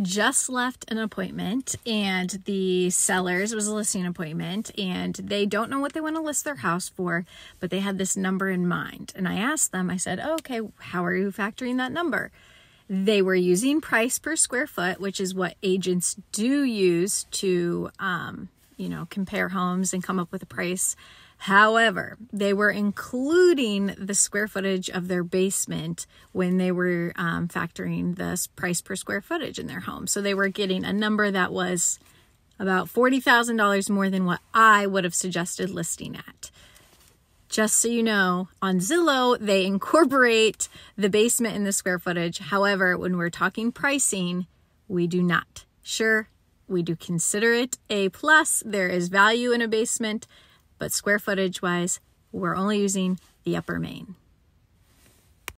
just left an appointment and the sellers was a listing appointment and they don't know what they want to list their house for but they had this number in mind. And i asked them i said oh, okay how are you factoring that number? They were using price per square foot which is what agents do use to um, you know compare homes and come up with a price However, they were including the square footage of their basement when they were um, factoring the price per square footage in their home. So they were getting a number that was about $40,000 more than what I would have suggested listing at. Just so you know, on Zillow, they incorporate the basement in the square footage. However, when we're talking pricing, we do not. Sure, we do consider it a plus. There is value in a basement but square footage wise, we're only using the upper main.